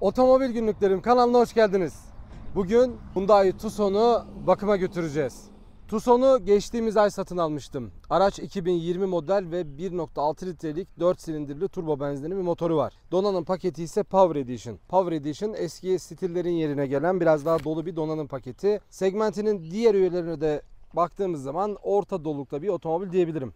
Otomobil Günlüklerim kanalına hoş geldiniz. Bugün Hyundai Tucson'u bakıma götüreceğiz. Tucson'u geçtiğimiz ay satın almıştım. Araç 2020 model ve 1.6 litrelik 4 silindirli turbo benzinli bir motoru var. Donanım paketi ise Power Edition. Power Edition eski stillerin yerine gelen biraz daha dolu bir donanım paketi. Segmentinin diğer üyelerine de baktığımız zaman orta dolulukta bir otomobil diyebilirim.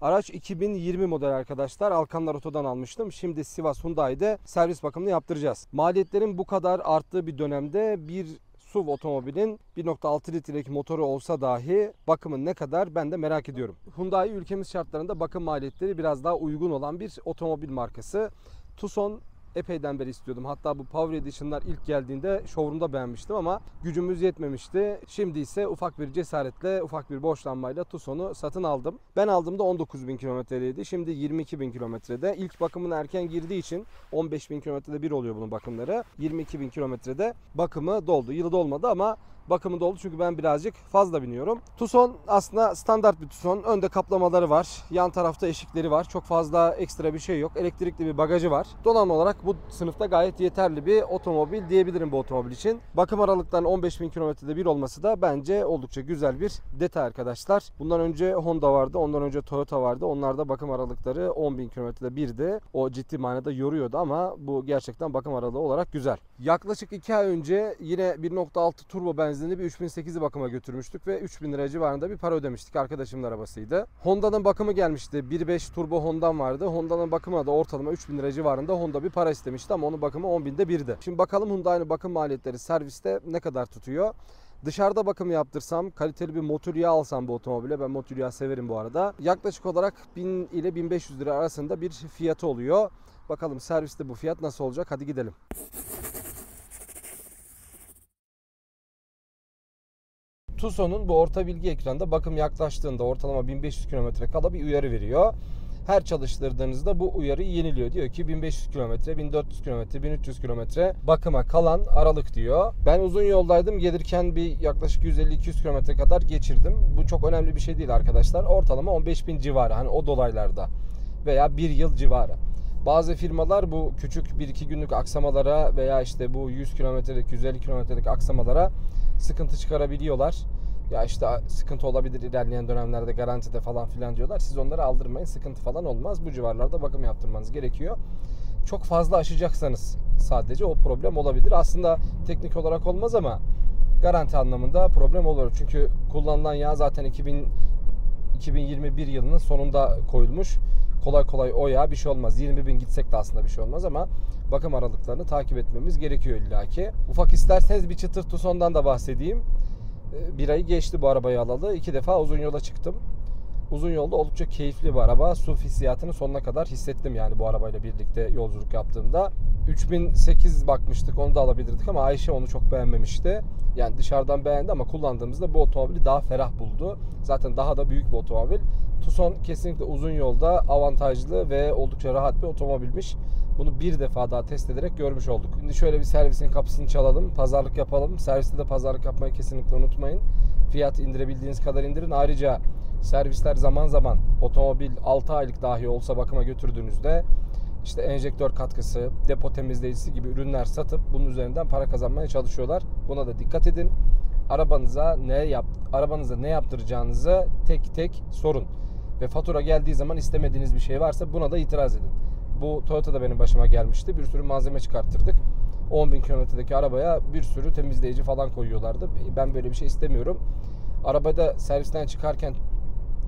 Araç 2020 model arkadaşlar. Alkanlar Oto'dan almıştım. Şimdi Sivas Hyundai'de servis bakımını yaptıracağız. Maliyetlerin bu kadar arttığı bir dönemde bir SUV otomobilin 1.6 litrelik motoru olsa dahi bakımı ne kadar ben de merak ediyorum. Hyundai ülkemiz şartlarında bakım maliyetleri biraz daha uygun olan bir otomobil markası. Tucson epeyden beri istiyordum. Hatta bu Power Edition'lar ilk geldiğinde showroom'da beğenmiştim ama gücümüz yetmemişti. Şimdi ise ufak bir cesaretle, ufak bir borçlanmayla Tucson'u satın aldım. Ben aldığımda 19 bin kilometreydi. Şimdi 22 bin kilometrede. İlk bakımın erken girdiği için 15 bin kilometrede bir oluyor bunun bakımları. 22 bin kilometrede bakımı doldu. Yılı dolmadı ama bakımı doldu çünkü ben birazcık fazla biniyorum. Tucson aslında standart bir Tucson. Önde kaplamaları var. Yan tarafta eşikleri var. Çok fazla ekstra bir şey yok. Elektrikli bir bagajı var. Donanım olarak bu sınıfta gayet yeterli bir otomobil diyebilirim bu otomobil için. Bakım aralıklarının 15 bin kilometrede bir olması da bence oldukça güzel bir detay arkadaşlar. Bundan önce Honda vardı. Ondan önce Toyota vardı. Onlarda bakım aralıkları 10 bin kilometrede birdi. O ciddi manada yoruyordu ama bu gerçekten bakım aralığı olarak güzel. Yaklaşık 2 ay önce yine 1.6 turbo benzinli bir 3008'i bakıma götürmüştük ve 3000 lira civarında bir para ödemiştik. Arkadaşımın arabasıydı. Honda'nın bakımı gelmişti. 1.5 turbo Honda'm vardı. Honda'nın bakımına da ortalama 3000 lira civarında Honda bir para istemişti ama onun bakımı 10 binde birdi. Şimdi bakalım Hyundai'nin bakım maliyetleri serviste ne kadar tutuyor? Dışarıda bakım yaptırsam, kaliteli bir motor yağı alsam bu otomobile, ben motor yağı severim bu arada. Yaklaşık olarak 1000 ile 1500 lira arasında bir fiyatı oluyor. Bakalım serviste bu fiyat nasıl olacak? Hadi gidelim. Tucson'un bu orta bilgi ekranda bakım yaklaştığında ortalama 1500 km kala bir uyarı veriyor. Her çalıştırdığınızda bu uyarıyı yeniliyor. Diyor ki 1500 km, 1400 km, 1300 km bakıma kalan aralık diyor. Ben uzun yoldaydım. Gelirken bir yaklaşık 150-200 km kadar geçirdim. Bu çok önemli bir şey değil arkadaşlar. Ortalama 15.000 civarı hani o dolaylarda veya bir yıl civarı. Bazı firmalar bu küçük 1-2 günlük aksamalara veya işte bu 100 kilometrelik 150 kilometrelik aksamalara sıkıntı çıkarabiliyorlar. Ya işte sıkıntı olabilir ilerleyen dönemlerde garantide falan filan diyorlar. Siz onları aldırmayın sıkıntı falan olmaz. Bu civarlarda bakım yaptırmanız gerekiyor. Çok fazla aşacaksanız sadece o problem olabilir. Aslında teknik olarak olmaz ama garanti anlamında problem olur. Çünkü kullanılan yağ zaten 2000 2021 yılının sonunda koyulmuş. Kolay kolay o yağ bir şey olmaz. 20 bin gitsek de aslında bir şey olmaz ama bakım aralıklarını takip etmemiz gerekiyor illaki. Ufak isterseniz bir çıtır Tucson'dan da bahsedeyim. Bir ayı geçti bu arabayı alalı. İki defa uzun yola çıktım. Uzun yolda oldukça keyifli bir araba. SUV hissiyatını sonuna kadar hissettim yani bu arabayla birlikte yolculuk yaptığımda. 3008 bakmıştık onu da alabilirdik ama Ayşe onu çok beğenmemişti. Yani dışarıdan beğendi ama kullandığımızda bu otomobili daha ferah buldu. Zaten daha da büyük bir otomobil. Tucson kesinlikle uzun yolda avantajlı ve oldukça rahat bir otomobilmiş. Bunu bir defa daha test ederek görmüş olduk. Şimdi şöyle bir servisin kapısını çalalım, pazarlık yapalım. Serviste de pazarlık yapmayı kesinlikle unutmayın. Fiyat indirebildiğiniz kadar indirin. Ayrıca servisler zaman zaman otomobil 6 aylık dahi olsa bakıma götürdüğünüzde işte enjektör katkısı, depo temizleyicisi gibi ürünler satıp bunun üzerinden para kazanmaya çalışıyorlar. Buna da dikkat edin. Arabanıza ne yap arabanıza ne yaptıracağınızı tek tek sorun. Ve fatura geldiği zaman istemediğiniz bir şey varsa buna da itiraz edin. Bu Toyota'da benim başıma gelmişti. Bir sürü malzeme çıkarttırdık. 10 bin kilometredeki arabaya bir sürü temizleyici falan koyuyorlardı. Ben böyle bir şey istemiyorum. Arabada servisten çıkarken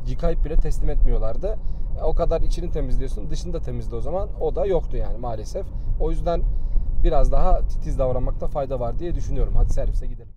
yıkayıp bile teslim etmiyorlardı. O kadar içini temizliyorsun, dışını da temizle o zaman. O da yoktu yani maalesef. O yüzden biraz daha titiz davranmakta fayda var diye düşünüyorum. Hadi servise gidelim.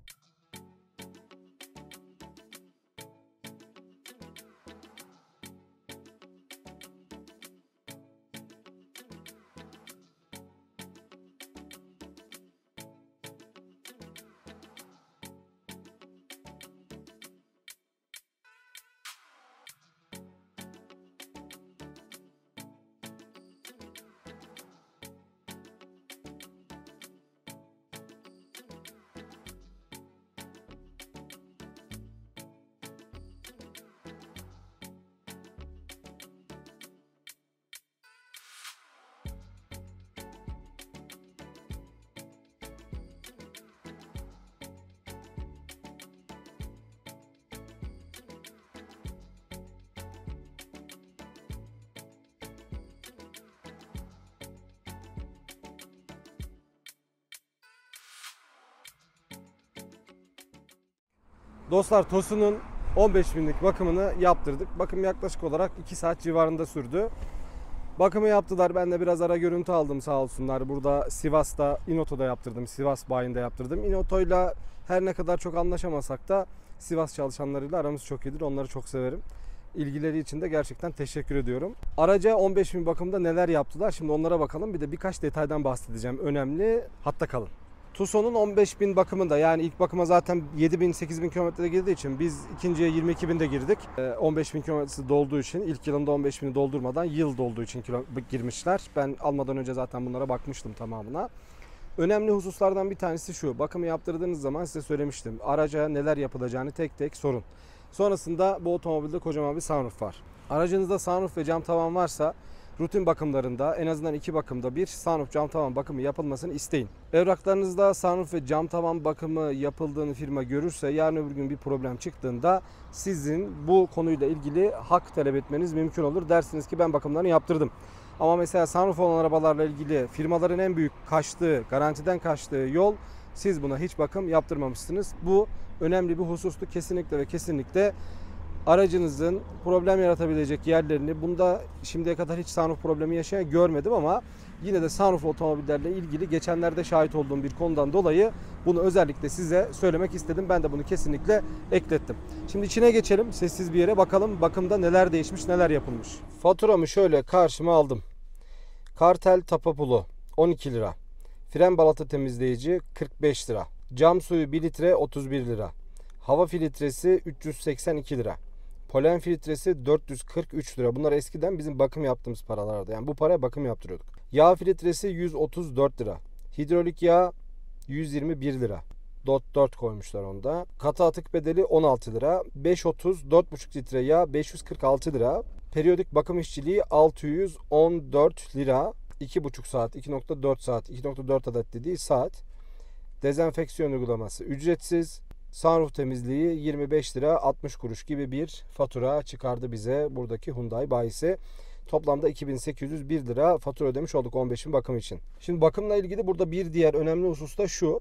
Dostlar Tosun'un 15 binlik bakımını yaptırdık. Bakım yaklaşık olarak 2 saat civarında sürdü. Bakımı yaptılar. Ben de biraz ara görüntü aldım sağ olsunlar. Burada Sivas'ta İnoto'da yaptırdım. Sivas bayinde yaptırdım. İnoto'yla her ne kadar çok anlaşamasak da Sivas çalışanlarıyla aramız çok iyidir. Onları çok severim. İlgileri için de gerçekten teşekkür ediyorum. Araca 15 bin bakımda neler yaptılar? Şimdi onlara bakalım. Bir de birkaç detaydan bahsedeceğim. Önemli. Hatta kalın. Tucson'un 15 bin bakımında yani ilk bakıma zaten 7 bin 8 bin kilometrede girdiği için biz ikinciye 22 binde girdik. Ee, 15 bin kilometresi dolduğu için ilk yılında 15 bini doldurmadan yıl dolduğu için girmişler. Ben almadan önce zaten bunlara bakmıştım tamamına. Önemli hususlardan bir tanesi şu. Bakımı yaptırdığınız zaman size söylemiştim. Araca neler yapılacağını tek tek sorun. Sonrasında bu otomobilde kocaman bir sunroof var. Aracınızda sunroof ve cam tavan varsa rutin bakımlarında en azından iki bakımda bir sunroof cam tavan bakımı yapılmasını isteyin. Evraklarınızda sunroof ve cam tavan bakımı yapıldığını firma görürse yarın öbür gün bir problem çıktığında sizin bu konuyla ilgili hak talep etmeniz mümkün olur. Dersiniz ki ben bakımlarını yaptırdım. Ama mesela sunroof olan arabalarla ilgili firmaların en büyük kaçtığı, garantiden kaçtığı yol siz buna hiç bakım yaptırmamışsınız. Bu önemli bir husustu kesinlikle ve kesinlikle aracınızın problem yaratabilecek yerlerini bunda şimdiye kadar hiç sunroof problemi yaşayan görmedim ama yine de sunroof otomobillerle ilgili geçenlerde şahit olduğum bir konudan dolayı bunu özellikle size söylemek istedim. Ben de bunu kesinlikle eklettim. Şimdi içine geçelim. Sessiz bir yere bakalım bakımda neler değişmiş, neler yapılmış. Faturamı şöyle karşıma aldım. Kartel tapapulu 12 lira. Fren balata temizleyici 45 lira. Cam suyu 1 litre 31 lira. Hava filtresi 382 lira. Polen filtresi 443 lira. Bunlar eskiden bizim bakım yaptığımız paralardı. Yani bu paraya bakım yaptırıyorduk. Yağ filtresi 134 lira. Hidrolik yağ 121 lira. Dot 4 koymuşlar onda. Katı atık bedeli 16 lira. 530 4,5 litre yağ 546 lira. Periyodik bakım işçiliği 614 lira. 2,5 saat, 2.4 saat, 2.4 adet dediği saat. Dezenfeksiyon uygulaması ücretsiz. Sunroof temizliği 25 lira 60 kuruş gibi bir fatura çıkardı bize buradaki Hyundai bayisi. Toplamda 2801 lira fatura ödemiş olduk 15'in bakım için. Şimdi bakımla ilgili burada bir diğer önemli husus da şu.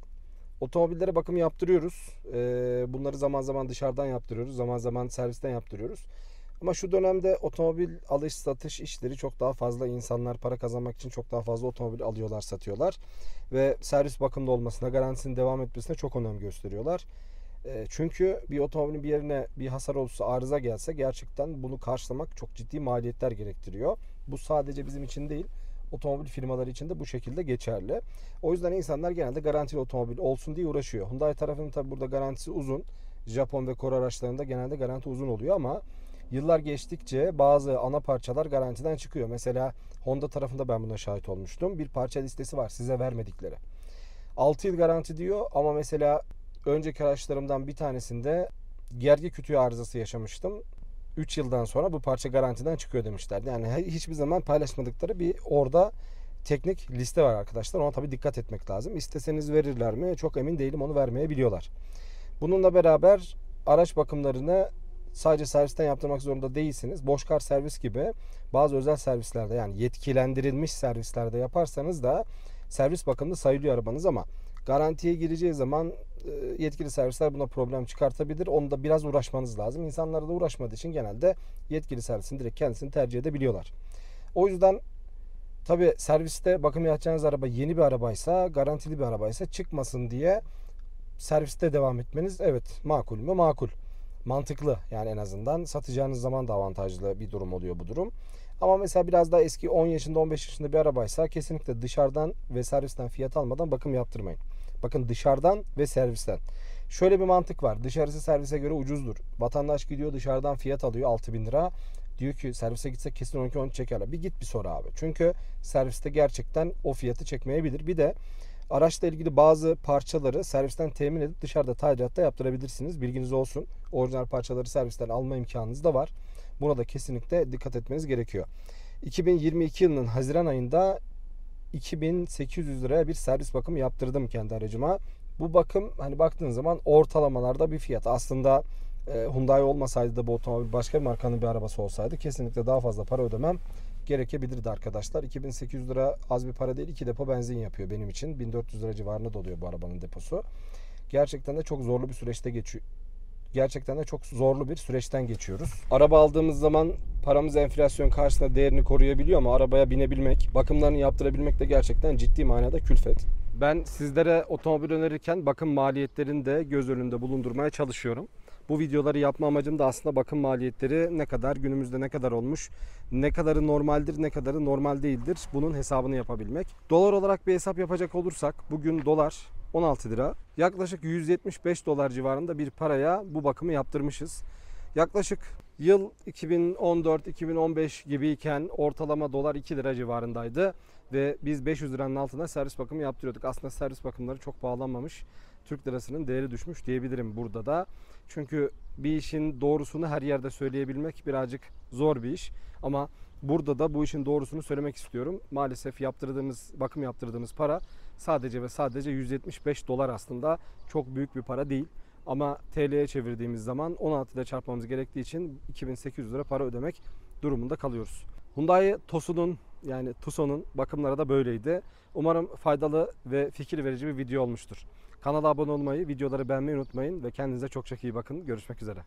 Otomobillere bakım yaptırıyoruz. Ee, bunları zaman zaman dışarıdan yaptırıyoruz. Zaman zaman servisten yaptırıyoruz. Ama şu dönemde otomobil alış satış işleri çok daha fazla. insanlar para kazanmak için çok daha fazla otomobil alıyorlar, satıyorlar. Ve servis bakımda olmasına, garantisinin devam etmesine çok önem gösteriyorlar. E, çünkü bir otomobilin bir yerine bir hasar olursa, arıza gelse gerçekten bunu karşılamak çok ciddi maliyetler gerektiriyor. Bu sadece bizim için değil, otomobil firmaları için de bu şekilde geçerli. O yüzden insanlar genelde garantili otomobil olsun diye uğraşıyor. Hyundai tarafının tabi burada garantisi uzun. Japon ve Kore araçlarında genelde garanti uzun oluyor ama yıllar geçtikçe bazı ana parçalar garantiden çıkıyor. Mesela Honda tarafında ben buna şahit olmuştum. Bir parça listesi var size vermedikleri. 6 yıl garanti diyor ama mesela önceki araçlarımdan bir tanesinde gergi kütüğü arızası yaşamıştım. 3 yıldan sonra bu parça garantiden çıkıyor demişlerdi. Yani hiçbir zaman paylaşmadıkları bir orada teknik liste var arkadaşlar. Ona tabii dikkat etmek lazım. İsteseniz verirler mi? Çok emin değilim. Onu vermeyebiliyorlar. Bununla beraber araç bakımlarını sadece servisten yaptırmak zorunda değilsiniz. Boşkar servis gibi bazı özel servislerde yani yetkilendirilmiş servislerde yaparsanız da servis bakımında sayılıyor arabanız ama garantiye gireceği zaman yetkili servisler buna problem çıkartabilir. Onu da biraz uğraşmanız lazım. İnsanlara da uğraşmadığı için genelde yetkili servisin direkt kendisini tercih edebiliyorlar. O yüzden tabi serviste bakım yapacağınız araba yeni bir arabaysa, garantili bir arabaysa çıkmasın diye serviste devam etmeniz evet makul mü? Makul. Mantıklı yani en azından satacağınız zaman da avantajlı bir durum oluyor bu durum. Ama mesela biraz daha eski 10 yaşında 15 yaşında bir arabaysa kesinlikle dışarıdan ve servisten fiyat almadan bakım yaptırmayın. Bakın dışarıdan ve servisten. Şöyle bir mantık var. Dışarısı servise göre ucuzdur. Vatandaş gidiyor dışarıdan fiyat alıyor 6000 lira. Diyor ki servise gitsek kesin 12-13 çekerler. Bir git bir sonra abi. Çünkü serviste gerçekten o fiyatı çekmeyebilir. Bir de araçla ilgili bazı parçaları servisten temin edip dışarıda tadilatta yaptırabilirsiniz. Bilginiz olsun. Orijinal parçaları servisten alma imkanınız da var. Buna da kesinlikle dikkat etmeniz gerekiyor. 2022 yılının Haziran ayında 2800 liraya bir servis bakımı yaptırdım kendi aracıma. Bu bakım hani baktığın zaman ortalamalarda bir fiyat. Aslında e, Hyundai olmasaydı da bu otomobil başka bir markanın bir arabası olsaydı kesinlikle daha fazla para ödemem gerekebilirdi arkadaşlar. 2800 lira az bir para değil. 2 depo benzin yapıyor benim için. 1400 lira civarında doluyor bu arabanın deposu. Gerçekten de çok zorlu bir süreçte geçiyor Gerçekten de çok zorlu bir süreçten geçiyoruz. Araba aldığımız zaman paramız enflasyon karşısında değerini koruyabiliyor ama arabaya binebilmek, bakımlarını yaptırabilmek de gerçekten ciddi manada külfet. Ben sizlere otomobil önerirken bakım maliyetlerini de göz önünde bulundurmaya çalışıyorum. Bu videoları yapma amacım da aslında bakım maliyetleri ne kadar, günümüzde ne kadar olmuş, ne kadarı normaldir, ne kadarı normal değildir bunun hesabını yapabilmek. Dolar olarak bir hesap yapacak olursak bugün dolar 16 lira. Yaklaşık 175 dolar civarında bir paraya bu bakımı yaptırmışız. Yaklaşık yıl 2014-2015 gibiyken ortalama dolar 2 lira civarındaydı ve biz 500 liranın altında servis bakımı yaptırıyorduk. Aslında servis bakımları çok pahalanmamış. Türk lirasının değeri düşmüş diyebilirim burada da. Çünkü bir işin doğrusunu her yerde söyleyebilmek birazcık zor bir iş. Ama burada da bu işin doğrusunu söylemek istiyorum. Maalesef yaptırdığımız, bakım yaptırdığımız para sadece ve sadece 175 dolar aslında çok büyük bir para değil. Ama TL'ye çevirdiğimiz zaman 16 ile çarpmamız gerektiği için 2800 lira para ödemek durumunda kalıyoruz. Hyundai Tucson'un yani Tucson'un bakımları da böyleydi. Umarım faydalı ve fikir verici bir video olmuştur. Kanala abone olmayı, videoları beğenmeyi unutmayın ve kendinize çok çok iyi bakın. Görüşmek üzere.